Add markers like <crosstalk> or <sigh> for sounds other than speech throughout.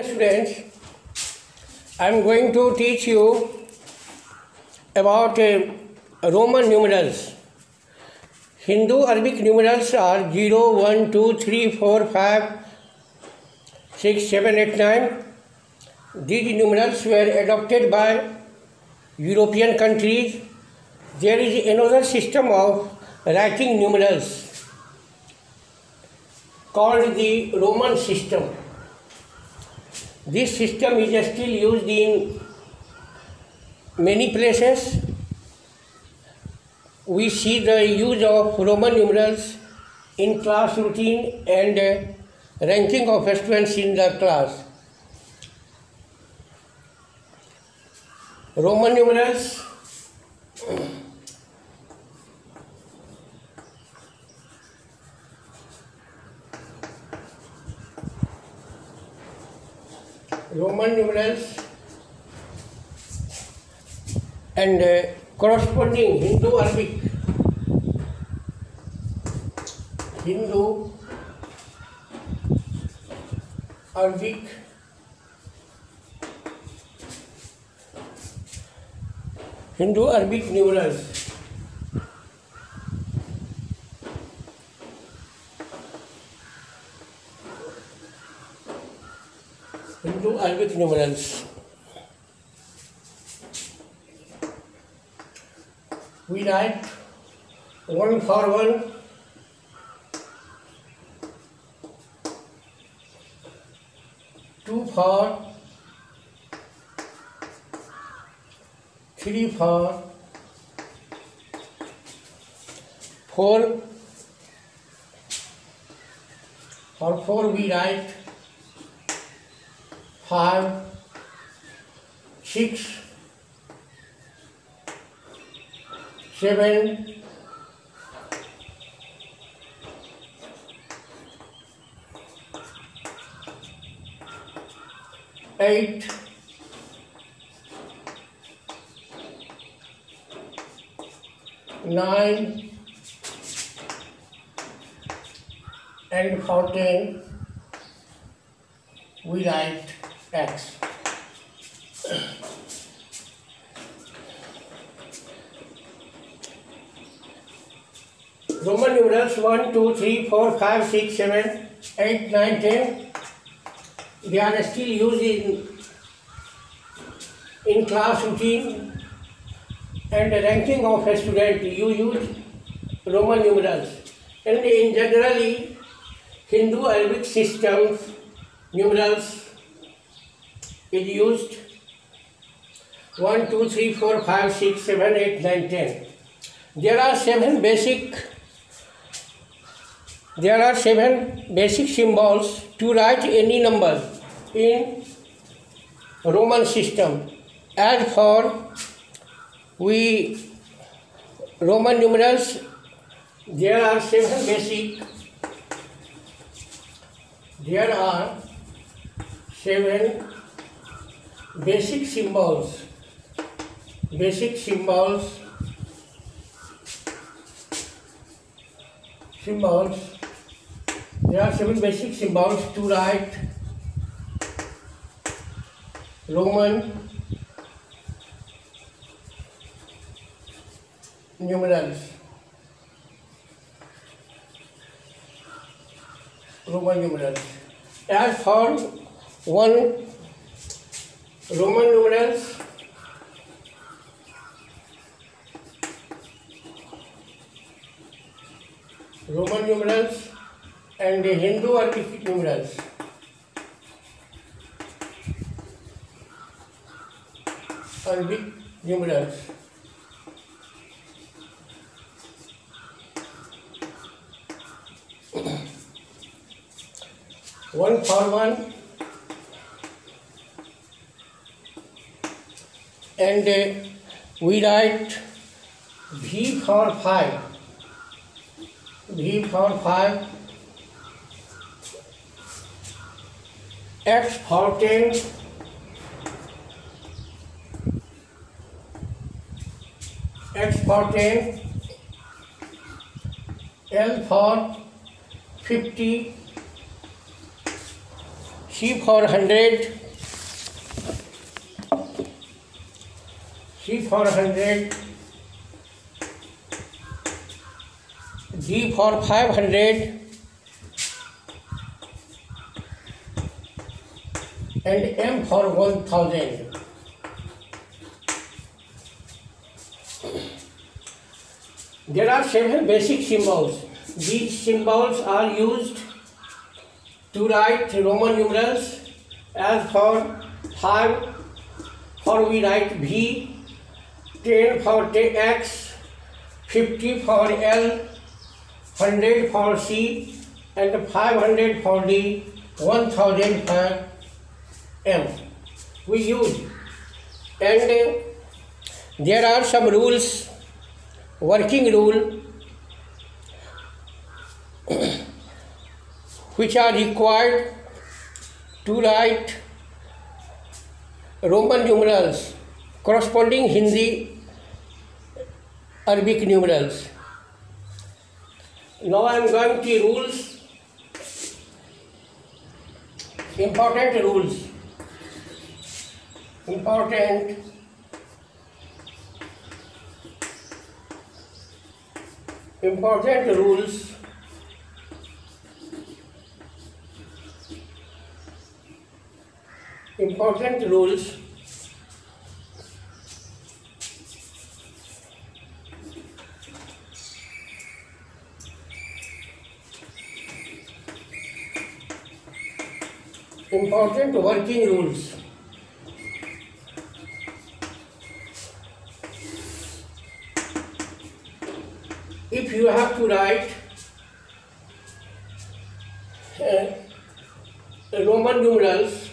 Students, I am going to teach you about uh, Roman numerals. Hindu Arabic numerals are 0, 1, 2, 3, 4, 5, 6, 7, 8, 9. These numerals were adopted by European countries. There is another system of writing numerals called the Roman system. This system is still used in many places. We see the use of Roman numerals in class routine and uh, ranking of students in the class. Roman numerals Roman numerals and corresponding Hindu Arabic Hindu Arabic Hindu Arabic numerals Arabic numerals. We write one for one, two for, three for, four, for four we write five, six, seven, eight, nine, and fourteen, we write x. Roman numerals 1, 2, 3, 4, 5, 6, 7, 8, 9, 10. They are still used in, in class routine and the ranking of a student. You use Roman numerals. And in generally, Hindu Arabic systems, numerals, is used 1 2 3 4 5 6 7 8 9 10 there are seven basic there are seven basic symbols to write any number in roman system as for we roman numerals there are seven basic there are seven basic symbols basic symbols symbols there are seven basic symbols to write roman numerals roman numerals as for one Roman numeral Roman numerals and Hindu और numerals Arabic numerals one for one and we write v for 5 v for 5 x for 10 x for 10 l for 50 c for 100 D for 100, G for 500, and M for 1000. There are several basic symbols. These symbols are used to write Roman numerals. As for 5, we write V. 10 for X, 50 for l, 100 for c, and 500 for d, 1000 for m. We use. And uh, there are some rules, working rule, <coughs> which are required to write Roman numerals corresponding Hindi Arabic numerals. Now I am going to rules, important rules, important important rules important rules important working rules. If you have to write uh, uh, Roman numerals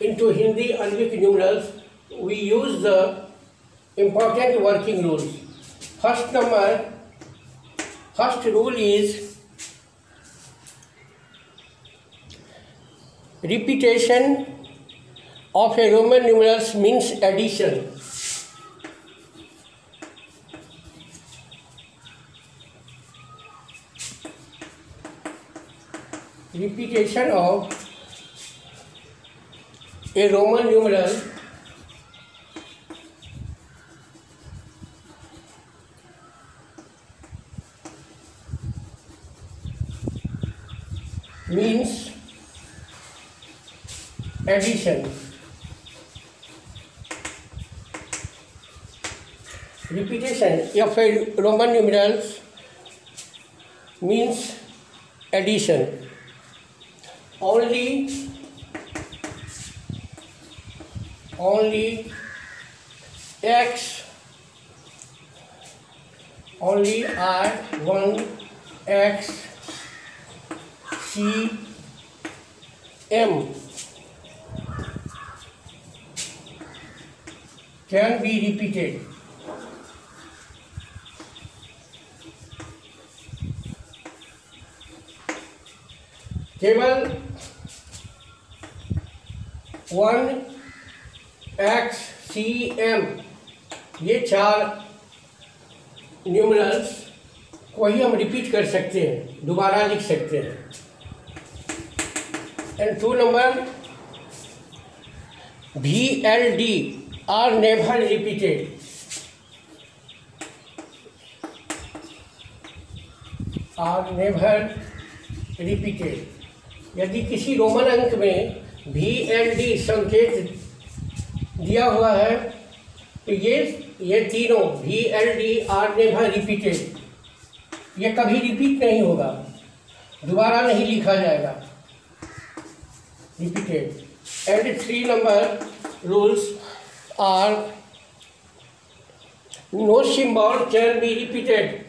into Hindi Arabic numerals, we use the important working rules. First number, first rule is repetition of a roman numerals means addition repetition of a roman numeral means addition repetition f in roman numerals means addition only only x only r 1 x c m can be repeated. केवल one X C M ये चार numerals को ही हम repeat कर सकते हैं दोबारा लिख सकते हैं and two number V L D are never repeated are never repeated यदि किसी रोमन अंक में भी एल डी संकेत दिया हुआ है तो ये ये तीनों V L D are never repeated ये कभी रिपीट नहीं होगा दोबारा नहीं लिखा जाएगा repeated and three number rules or no symbol can be repeated.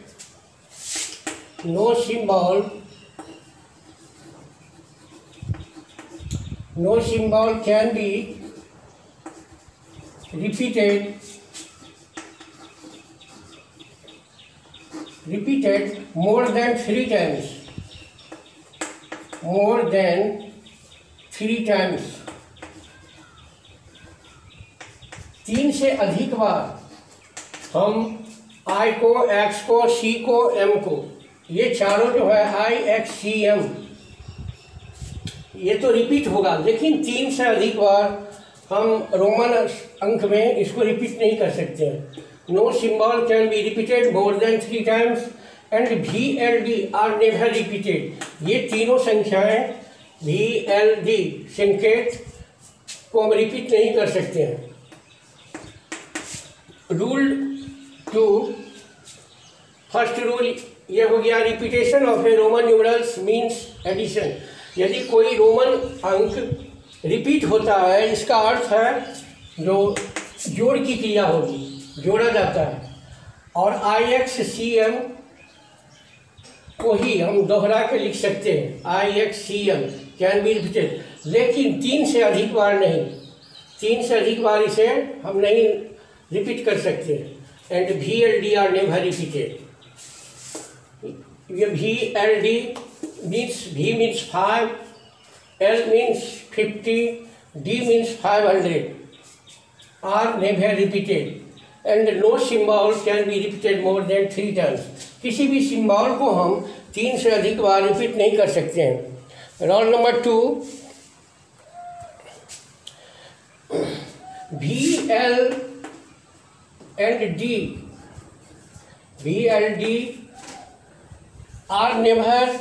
No symbol no symbol can be repeated repeated more than 3 times more than 3 times तीन से अधिक बार हम आई को एक्स को सी को एम को ये चारों जो है आई एक्स सी एम ये तो रिपीट होगा लेकिन तीन से अधिक बार हम रोमन अंक में इसको रिपीट नहीं कर सकते हैं no symbol can be repeated more than three times and V L D are never repeated ये तीनों संख्याएं भी एल डी संकेत को हम रिपीट नहीं कर सकते हैं रूल टू फर्स्ट रूल ये हो गया repetition of a Roman numerals means addition यदि कोई रोमन अंक रिपीट होता है इसका अर्थ है जो जोड़ की क्रिया होगी जोड़ा जाता है और आई एक्स सी एम को ही हम दोहरा के लिख सकते हैं I X C M can be repeated लेकिन तीन से अधिक बार नहीं तीन से अधिक बार इसे हम नहीं रिपीट कर सकते हैं and V L D are never repeated ये V L D means V means five L means fifty D means five hundred are never repeated and no symbol can be repeated more than three times किसी भी symbol को हम तीन से अधिक बार repeat नहीं कर सकते हैं rule number two V L and D. B and D are never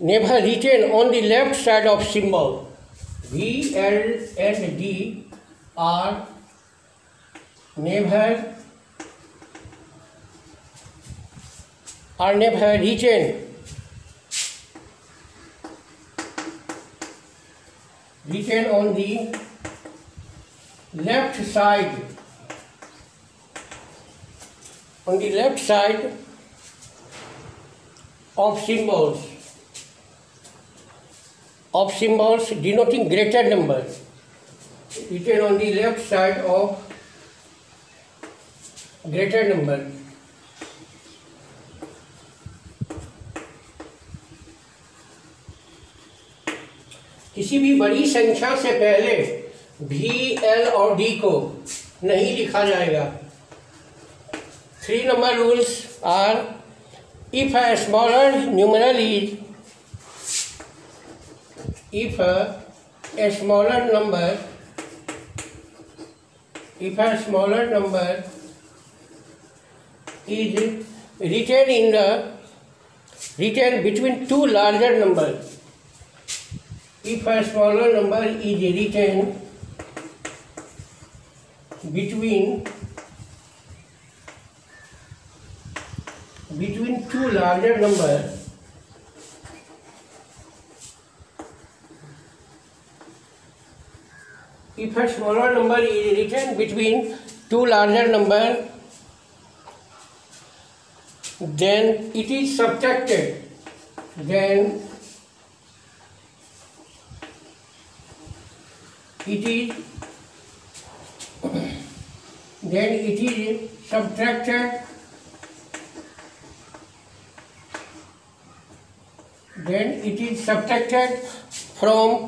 written on the left side of symbol. B, L and D are never written on the left side on the left side of symbols of symbols denoting greater numbers written on the left side of greater number किसी भी बड़ी संख्या से पहले V L और D को नहीं लिखा जाएगा three number rules are if a smaller numeral is if a smaller number if a smaller number is written in the written between two larger number if a smaller number is written between between two larger number if a smaller number is written between two larger number then it is subtracted then it is then it is subtracted then it is subtracted from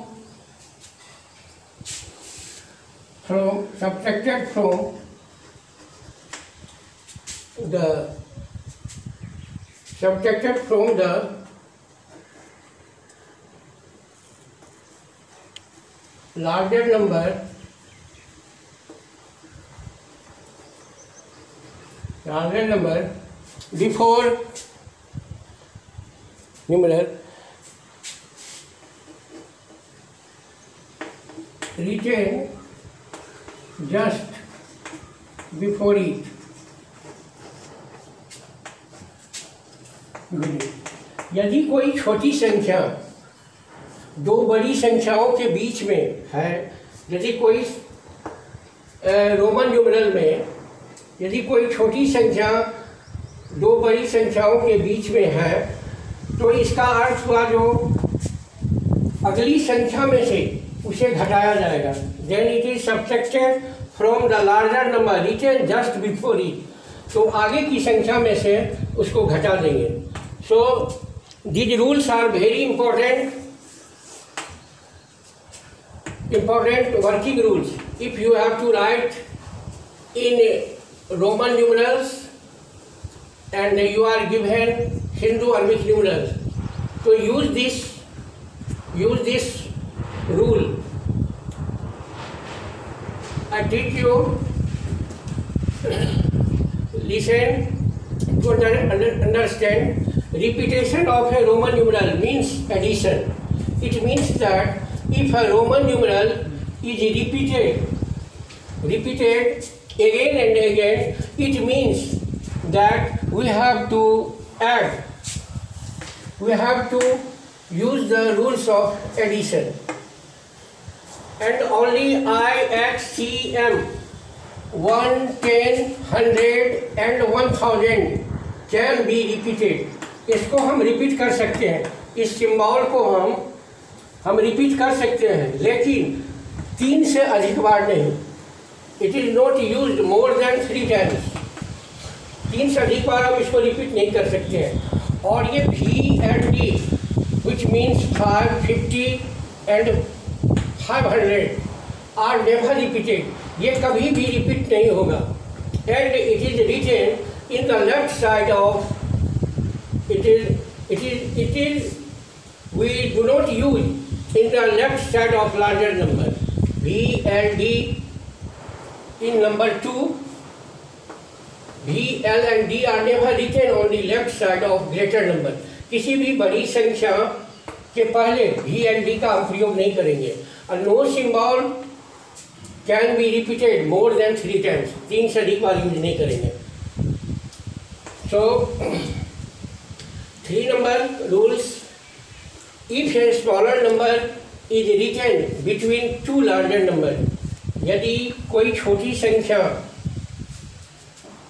from subtracted from the subtracted from the larger number Reynolds number before numerator written just before it. यदि कोई छोटी संख्या दो बड़ी संख्याओं के बीच में है यदि कोई रोमन न्यूमरल में यदि कोई छोटी संख्या दो बड़ी संख्याओं के बीच में है तो इसका अर्थ हुआ जो अगली संख्या में से उसे घटाया जाएगा then it is subtracted from the larger number written just before it तो आगे की संख्या में से उसको घटा देंगे so these rules are very important important working rules if you have to write in Roman numerals and you are given Hindu Arabic numerals. So use this, use this rule. I teach you, <clears throat> listen to understand. Repetition of a Roman numeral means addition. It means that if a Roman numeral is repeated, repeated again and again, it means that we have to add, we have to use the rules of addition. And only I, X, C, M, 1, 10, 100 and 1000 can be repeated. इसको हम repeat कर सकते हैं इस symbol को हम हम repeat कर सकते हैं लेकिन तीन से अधिक बार नहीं it is not use more than three times तीन से अधिक बार आप इसको रिपीट नहीं कर सकते हैं और ये V and D which means five fifty and five hundred are never repeated ये कभी भी रिपीट नहीं होगा and it is written in the left side of it is it is it is we do not use in the left side of larger number we and D in number 2 V, L and D are never written on the left side of greater number किसी भी बड़ी संख्या के पहले V and D का हम प्रयोग नहीं करेंगे और no symbol can be repeated more than three times तीन से अधिक बार यूज नहीं करेंगे so three number rules if a smaller number is written between two larger number यदि कोई छोटी संख्या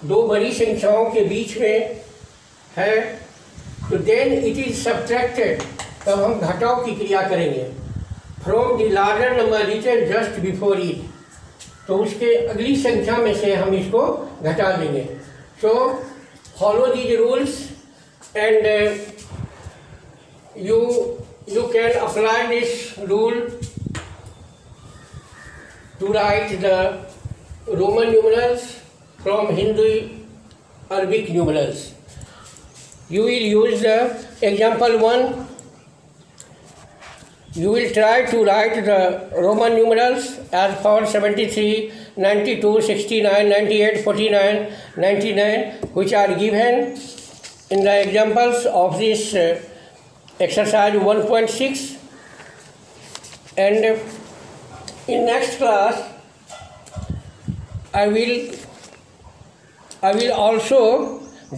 दो बड़ी संख्याओं के बीच में है तो देन इट इज सब्ट्रैक्टेड तब हम घटाव की क्रिया करेंगे from the larger number written just before it तो उसके अगली संख्या में से हम इसको घटा देंगे so follow these rules and you you can apply this rule to write the Roman numerals from Hindu Arabic numerals. You will use the example 1. You will try to write the Roman numerals as for 73, 92, 69, 98, 49, 99 which are given in the examples of this uh, exercise 1.6 and in next class I will I will also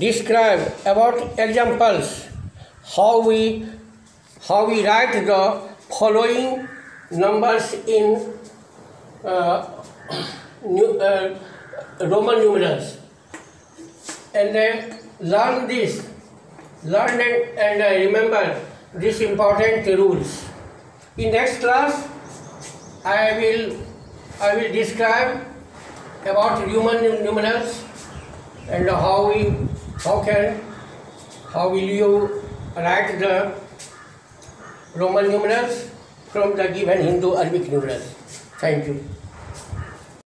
describe about examples how we how we write the following numbers in uh, uh, Roman numerals and then learn this learn and, and remember these important rules in next class I will I will describe about human numerals and how we how can how will you write the Roman numerals from the given Hindu Arabic numerals. Thank you.